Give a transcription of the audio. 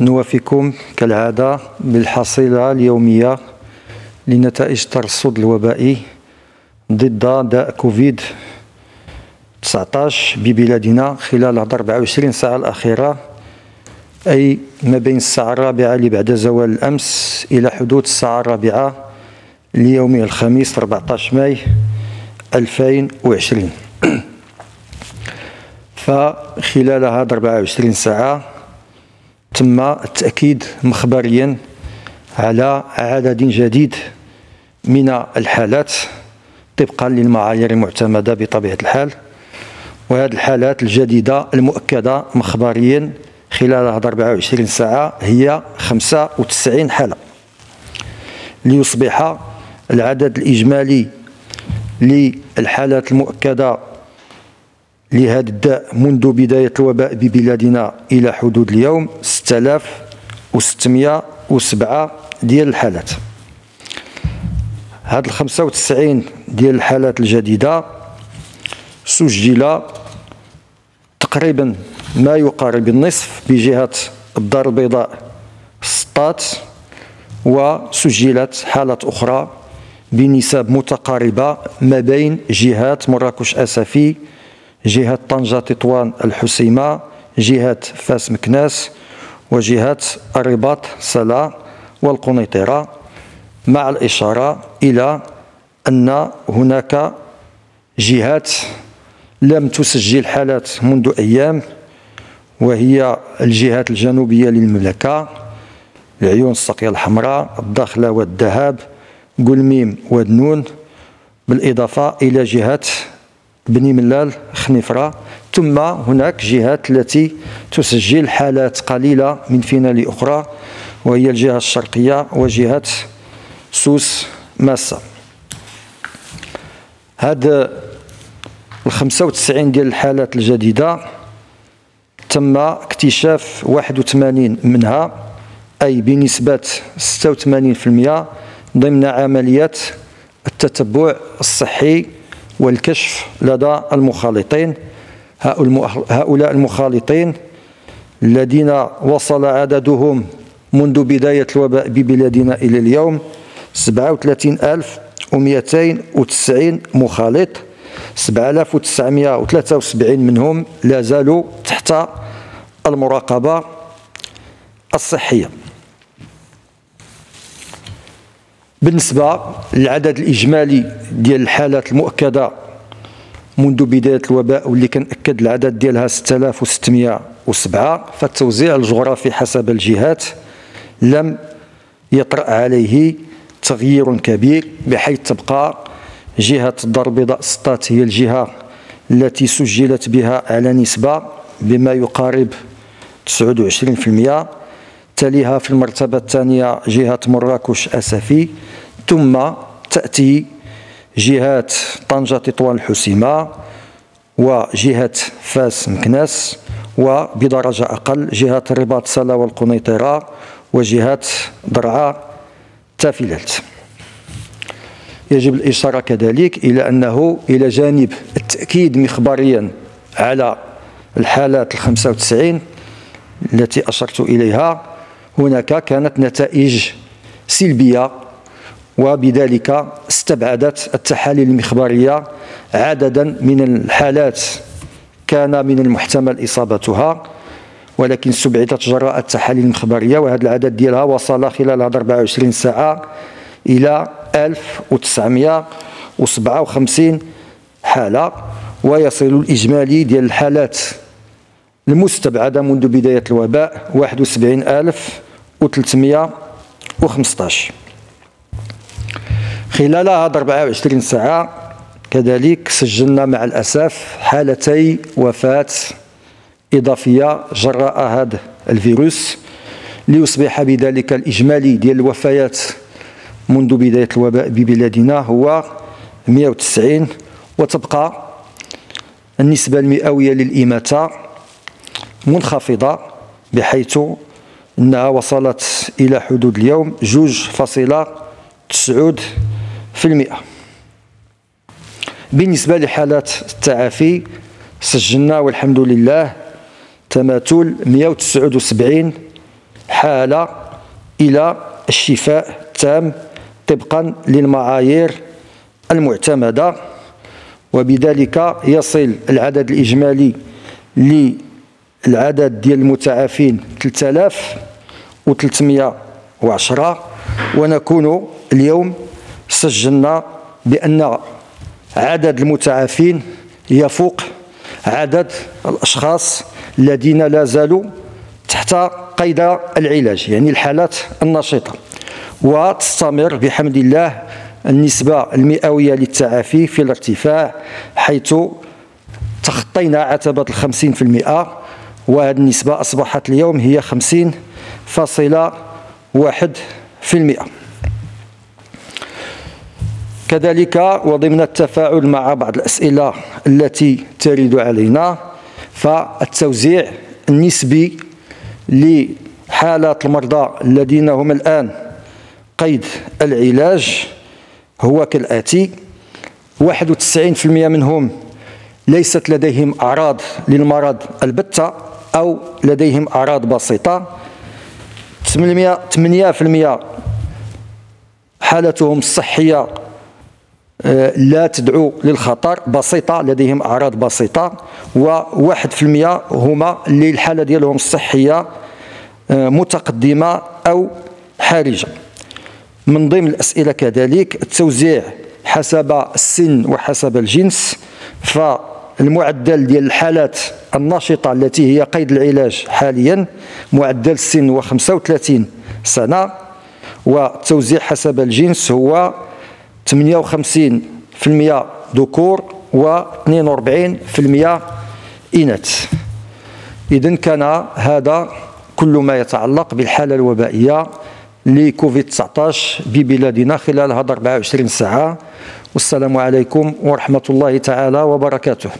نوافيكم كالعادة بالحصيلة اليومية لنتائج ترصد الوبائي ضد داء كوفيد 19 ببلادنا خلال 24 ساعة الأخيرة أي ما بين الساعة الرابعة لبعد زوال الأمس إلى حدود الساعة الرابعة ليوم الخميس 14 ماي 2020 فخلال هذه 24 ساعة تم التأكيد مخبريا على عدد جديد من الحالات طبقا للمعايير المعتمدة بطبيعة الحال. وهذه الحالات الجديدة المؤكدة مخبريا خلال هذه 24 ساعة هي 95 حالة. ليصبح العدد الإجمالي للحالات المؤكدة لهذا الداء منذ بداية الوباء ببلادنا إلى حدود اليوم 6607 ديال الحالات. هاد ال 95 ديال الحالات الجديدة سجل تقريبا ما يقارب النصف بجهة الدار البيضاء سطات وسجلت حالات أخرى بنسب متقاربة ما بين جهات مراكش أسفي جهة طنجة تطوان الحسيمة جهة فاس مكناس وجهة الرباط سلا والقنيطرة مع الإشارة إلى أن هناك جهات لم تسجل حالات منذ أيام وهي الجهات الجنوبية للمملكة العيون السقية الحمراء الداخلة والذهب قلميم ودنون بالإضافة إلى جهة بني ملال خنيفرة ثم هناك جهات التي تسجل حالات قليلة من فينا لأخرى وهي الجهة الشرقية وجهة سوس ماسة هاد ال 95 ديال الحالات الجديدة تم اكتشاف 81 منها أي بنسبة 86% ضمن عمليات التتبع الصحي والكشف لدى المخالطين. هؤلاء المخالطين الذين وصل عددهم منذ بداية الوباء ببلادنا إلى اليوم 37290 مخالط. 7973 منهم لا زالوا تحت المراقبة الصحية. بالنسبة للعدد الإجمالي ديال الحالات المؤكدة منذ بداية الوباء واللي كنأكد العدد ديالها 6607 فالتوزيع الجغرافي حسب الجهات لم يطرأ عليه تغيير كبير بحيث تبقى جهة الدار البيضاء سطات هي الجهة التي سجلت بها على نسبة بما يقارب 29% تليها في المرتبة الثانية جهة مراكش أسفي. ثم تأتي جهات طنجة تطوان الحسيمة وجهة فاس مكناس وبدرجة أقل جهة الرباط سلا والقنيطرة وجهة درعا تافلات. يجب الإشارة كذلك إلى أنه إلى جانب التأكيد مخبريا على الحالات الخمسة وتسعين التي أشرت إليها هناك كانت نتائج سلبية وبذلك استبعدت التحاليل المخبرية عددا من الحالات. كان من المحتمل إصابتها ولكن استبعدت جراء التحاليل المخبرية وهذا العدد ديالها وصل خلال 24 ساعة إلى 1957 حالة ويصل الإجمالي ديال الحالات المستبعدة منذ بداية الوباء 71315 خلال هذه 24 ساعة كذلك سجلنا مع الأسف حالتي وفاة إضافية جراء هذا الفيروس ليصبح بذلك الإجمالي ديال الوفيات منذ بداية الوباء ببلادنا هو 190 وتبقى النسبة المئوية للإماتة منخفضة بحيث أنها وصلت إلى حدود اليوم جوج فاصلة تسعود في المئة. بالنسبة لحالات التعافي سجلنا والحمد لله تماثل 179 حالة إلى الشفاء التام طبقا للمعايير المعتمدة. وبذلك يصل العدد الإجمالي للعدد ديال المتعافين 3310 ونكون اليوم سجلنا بأن عدد المتعافين يفوق عدد الأشخاص الذين لا زالوا تحت قيد العلاج يعني الحالات النشطة وتستمر بحمد الله النسبة المئوية للتعافي في الارتفاع حيث تخطينا عتبة الخمسين في المئة وهذه النسبة أصبحت اليوم هي خمسين فاصلة واحد في المئة. كذلك وضمن التفاعل مع بعض الأسئلة التي ترد علينا فالتوزيع النسبي لحالات المرضى الذين هم الآن قيد العلاج هو كالآتي 91% منهم ليست لديهم أعراض للمرض البتة أو لديهم أعراض بسيطة 8% حالتهم الصحية لا تدعو للخطر بسيطة لديهم أعراض بسيطة وواحد في المئة هما اللي الحالة ديالهم الصحية آه، متقدمة أو حرجة. من ضمن الأسئلة كذلك التوزيع حسب السن وحسب الجنس فالمعدل ديال الحالات النشطة التي هي قيد العلاج حاليا معدل السن هو 35 سنة والتوزيع حسب الجنس هو 58% ذكور و 42% إناث. إذا كان هذا كل ما يتعلق بالحالة الوبائية لكوفيد 19 ببلادنا خلال هذا 24 ساعة. والسلام عليكم ورحمة الله تعالى وبركاته.